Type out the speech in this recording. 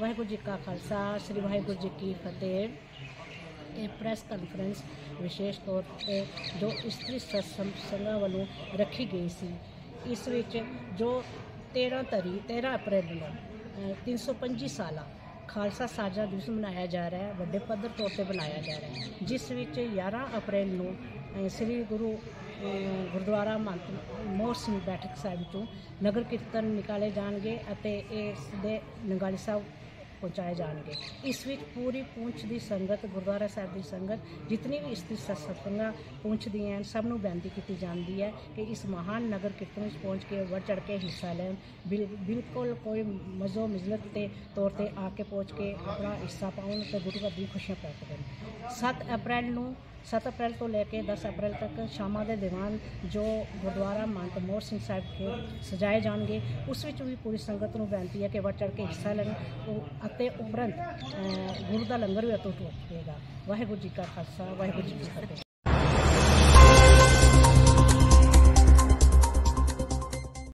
ਵਾਹਿਗੁਰੂ ਜੀ ਕਾ ਖਾਲਸਾ ਸ੍ਰੀ ਵਾਹਿਗੁਰੂ ਜੀ ਕੀ ਫਤਿਹ। ਇਹ press conference ਵਿਸ਼ੇਸ਼ ਤੌਰ ਤੇ ਜੋ ਇਸਤਰੀ ਸਤਸੰਗ ਸੰਘਾਂ ਵੱਲੋਂ ਰੱਖੀ ਗਈ ਸੀ। ਇਸ ਵਿੱਚ ਜੋ 13 ਤਰੀ 13 ਅਪ੍ਰੈਲ ਨੂੰ ਅ, 325 ਸਾਲਾ ਖਾਲਸਾ ਸਾਜਾ ਦਿਵਸ ਮਨਾਇਆ ਜਾ ਰਿਹਾ ਹੈ ਵੱਡੇ ਪੱਧਰ ਤੌਰ ਤੇ ਮਨਾਇਆ ਜਾ ਰਿਹਾ ਹੈ। ਜਿਸ ਵਿੱਚ 11 ਅਪ੍ਰੈਲ ਨੂੰ ਸ੍ਰੀ ਗੁਰੂ ਗੁਰਦੁਆਰਾ ਮੰਤ ਮੋਹਰ ਸਿੰਘ ਬੈਠਕ ਸਾਹਿਬ ਤੋਂ ਨਗਰ ਕੀਰਤਨ ਨਿਕਾਲੇ ਜਾਣਗੇ ਅਤੇ ਇਸ ਦੇ ਨਗਾਲੀ ਸਾਹਿਬ ਪਹੁੰਚਾਏ ਜਾਣਗੇ। ਇਸ ਵਿੱਚ ਪੂਰੀ ਪੂੰਛ ਦੀ ਸੰਗਤ, ਗੁਰਦੁਆਰਾ ਸਾਹਿਬ ਦੀ ਸੰਗਤ, ਜਿਤਨੀ ਵੀ ਇਸ ਦੀ ਸਤਸੰਗਾਂ ਪਹੁੰਚਦੀਆਂ ਹਨ, ਸਭ ਨੂੰ ਬੇਨਤੀ ਕੀਤੀ ਜਾਂਦੀ ਹੈ ਕਿ ਇਸ ਮਹਾਨ ਨਗਰ ਕੀਰਤਨ ਵਿੱਚ ਪਹੁੰਚ ਕੇ ਵੱਧ ਚੜ ਕੇ ਹਿੱਸਾ ਲੈਣ। ਬਿਲ- ਬਿਲਕੁਲ ਕੋਈ ਮਜ਼ੋ ਮਿਜ਼ਲਤ ਤੇ ਤੌਰ ਤੇ ਆ ਕੇ ਪਹੁੰਚ ਕੇ ਆਪਣਾ ਹਿੱਸਾ ਪਾਉਣ ਤੇ ਗੁਰੂ ਘਰ ਦੀ ਖੁਸ਼ੀਆਂ ਪ੍ਰਾਪਤ ਕਰਨ। 7 ਅਪ੍ਰੈਲ ਨੂੰ 7 ਅਪ੍ਰੈਲ ਤੋਂ ਲੈ ਕੇ 10 ਅਪ੍ਰੈਲ ਤੱਕ ਸ਼ਾਮਾਂ ਦੇ ਦੀਵਾਨ ਜੋ ਗੁਰਦੁਆਰਾ ਮੰਤ ਮੋਹਰ ਸਿੰਘ ਸਾਹਿਬ ਕੇ ਸਜਾਏ ਜਾਣਗੇ, ਉਸ ਵਿੱਚ ਵੀ ਪੂਰੀ ਸੰਗਤ ਨੂੰ ਬੇਨਤੀ ਹੈ ਕਿ ਵੱਧ ਚੜ ਕੇ ਹਿੱਸਾ ਲੈਣ ਉਹ ਅਤੇ ਉਪਰੰਤ ਗੁਰੂ ਦਾ ਲੰਗਰ ਵੀ ਅਤੁੱਟ ਹੋਵੇਗਾ ਵਾਹਿਗੁਰੂ ਜੀ ਕਾ ਖਾਲਸਾ, ਵਾਹਿਗੁਰੂ ਜੀ ਕੀ ਫਤਿਹ।